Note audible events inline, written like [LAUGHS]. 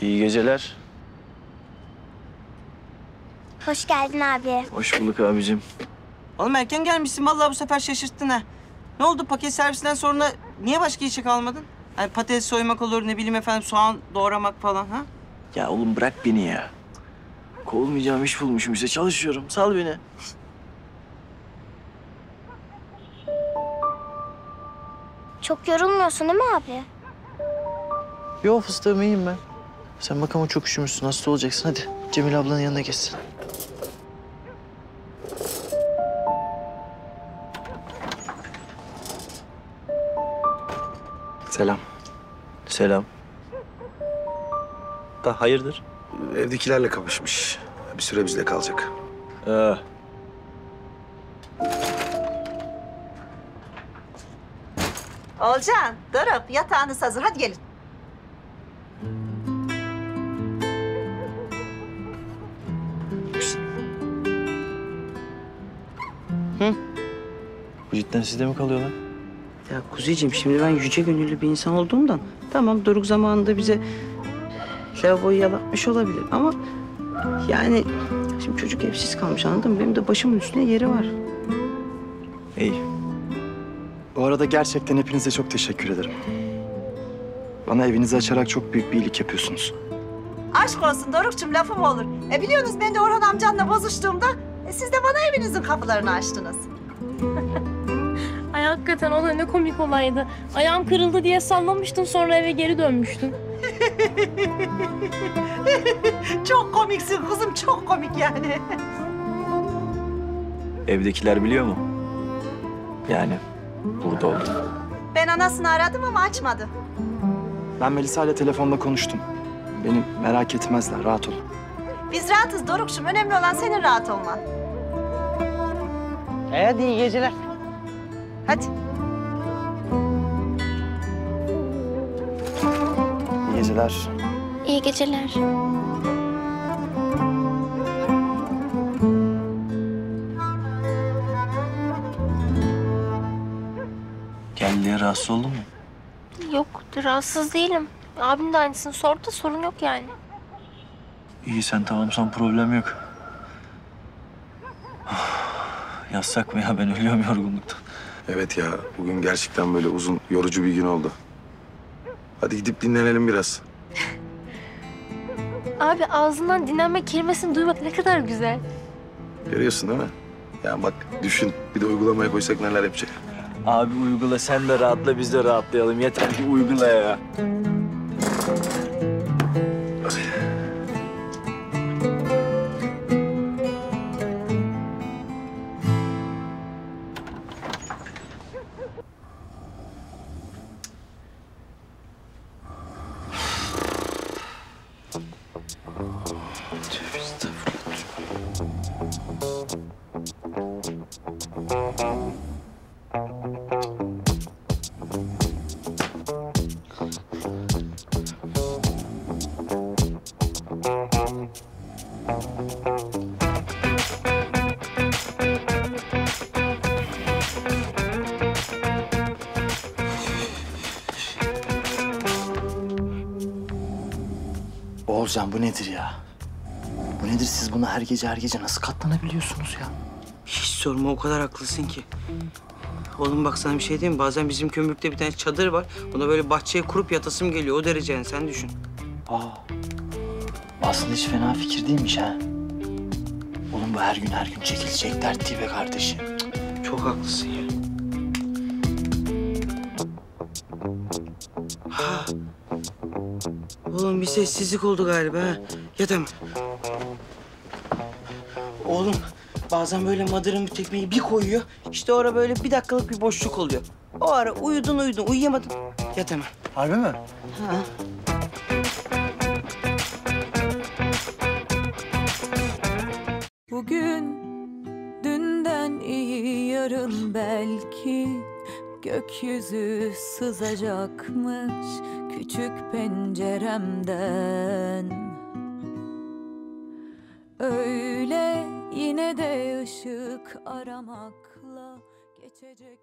İyi geceler. Hoş geldin abi. Hoş bulduk abicim. Oğlum erken gelmişsin. Vallahi bu sefer şaşırttın ha. Ne oldu paket servisinden sonra niye başka işe kalmadın? Hani patates soymak olur ne bileyim efendim soğan doğramak falan ha? Ya oğlum bırak beni ya. Kovulmayacağım iş bulmuşum işte çalışıyorum. Sal beni. Çok yorulmuyorsun değil mi abi? Yo fıstığım iyiyim ben. Sen bak ama çok üşümüşsün. Hasta olacaksın. Hadi Cemil ablanın yanına geçsin. Selam. Selam. Da hayırdır? Evdekilerle kapışmış. Bir süre bizde kalacak. Ee, Olcan, Doruk yatağınız hazır. Hadi gelin. Bu cidden sizde mi kalıyorlar? Ya Kuzeyciğim şimdi ben yüce gönüllü bir insan olduğumdan tamam Doruk zamanında bize lavaboyu yalatmış olabilir ama yani şimdi çocuk evsiz kalmış anladın mı? Benim de başımın üstüne yeri var. İyi. Bu arada gerçekten hepinize çok teşekkür ederim. Bana evinizi açarak çok büyük bir iyilik yapıyorsunuz. Aşk olsun Doruk'cum lafım olur. E biliyorsunuz ben de Orhan amcanla bozuştuğumda e, siz de bana evinizin kapılarını açtınız. [LAUGHS] Hakikaten o da ne komik olaydı. Ayağım kırıldı diye sallamıştın sonra eve geri dönmüştün. [LAUGHS] Çok komiksin kızım çok komik yani. Evdekiler biliyor mu? Yani burada oldu. Ben anasını aradım ama açmadı. Ben Melisa ile telefonda konuştum. Beni merak etmezler, rahat olun. Biz rahatız Doruk'cum. Önemli olan senin rahat olman. E hadi iyi geceler. Hadi. İyi geceler. İyi geceler. Gel diye rahatsız oldun mu? Yok rahatsız değilim. Abim de aynısını sordu da sorun yok yani. İyi sen tamamsan problem yok. Yazsak mı ya ben ölüyorum yorgunluktan. Evet ya, bugün gerçekten böyle uzun, yorucu bir gün oldu. Hadi gidip dinlenelim biraz. [LAUGHS] Abi ağzından dinlenme kelimesini duymak ne kadar güzel. Görüyorsun değil mi? Ya bak düşün, bir de uygulamaya koysak neler yapacak. Abi uygula sen de rahatla biz de rahatlayalım. Yeter ki uygula ya. Oğulcan bu nedir ya? Bu nedir siz buna her gece her gece nasıl katlanabiliyorsunuz ya? Hiç sorma o kadar haklısın ki. Oğlum bak sana bir şey diyeyim mi? Bazen bizim kömürlükte bir tane çadır var. Ona böyle bahçeye kurup yatasım geliyor. O derece yani sen düşün. Aa, aslında hiç fena fikir değilmiş ha. Oğlum bu her gün her gün çekilecek dert değil be kardeşim. Çok haklısın ya. Ha. Oğlum bir sessizlik oldu galiba ha. Yat hemen. Oğlum bazen böyle madırın bir tekmeyi bir koyuyor. İşte orada böyle bir dakikalık bir boşluk oluyor. O ara uyudun uyudun uyuyamadın. Yat hemen. Harbi mi? Ha. Bugün dünden iyi yarın belki gökyüzü sızacakmış küçük penceremden. Öyle yine de ışık aramakla geçecek.